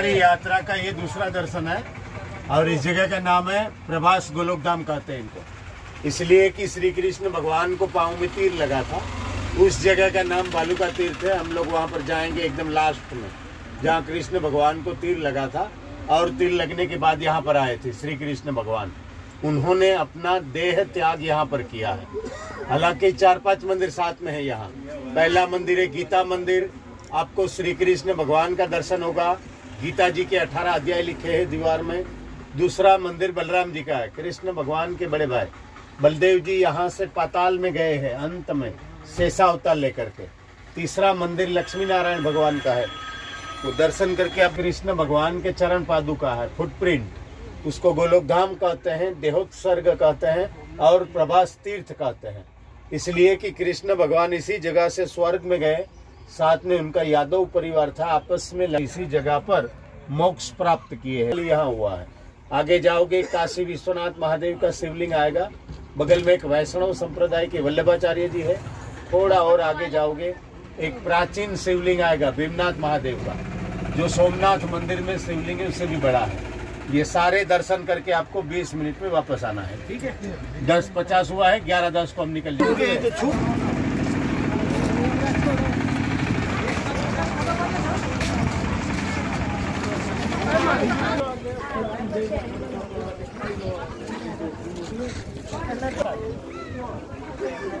हमारी यात्रा का ये दूसरा दर्शन है और इस जगह का नाम है प्रभास गोलोक धाम कहते हैं इनको। इसलिए कि श्री कृष्ण भगवान को पाँव में तीर लगा था। उस जगह का नाम बालू का तीर्थ है। हम लोग वहाँ पर जाएँगे एकदम लास्ट में, जहाँ कृष्ण भगवान को तीर लगा था और तीर लगने के बाद यहाँ पर आए थे श्री कृष्ण भगवान। उन्होंने अपना देह त्याग यहाँ पर किया है। हालाँकि चार पाँच मंदिर साथ में है यहाँ। पहला मंदिर है गीता मंदिर। आपको श्री कृष्ण भगवान का दर्शन होगा। गीता जी के अठारह अध्याय लिखे हैं दीवार में। दूसरा मंदिर बलराम जी का है। कृष्ण भगवान के बड़े भाई। बलदेव जी यहाँ से पाताल में गए हैं, अंत में शेषा अवतार लेकर के। तीसरा मंदिर लक्ष्मी नारायण भगवान का है। वो दर्शन करके आप कृष्ण भगवान के चरण पादुका है फुटप्रिंट उसको गोलोकधाम कहते हैं, देहोत्सर्ग कहते हैं और प्रभास तीर्थ कहते हैं। इसलिए कि कृष्ण भगवान इसी जगह से स्वर्ग में गए साथ में उनका यादव परिवार था आपस में इसी जगह पर मोक्ष प्राप्त किए हैं। यहाँ हुआ है। आगे जाओगे, काशी विश्वनाथ महादेव का शिवलिंग आएगा। बगल में एक वैष्णव संप्रदाय के वल्लभाचार्य जी है। थोड़ा और आगे जाओगे, एक प्राचीन शिवलिंग आएगा, भीमनाथ महादेव का, जो सोमनाथ मंदिर में शिवलिंग उससे भी बड़ा है। ये सारे दर्शन करके आपको 20 मिनट में वापस आना है, ठीक है? दस पचास हुआ है, ग्यारह दस को हम निकल जाएँगे। Thank you.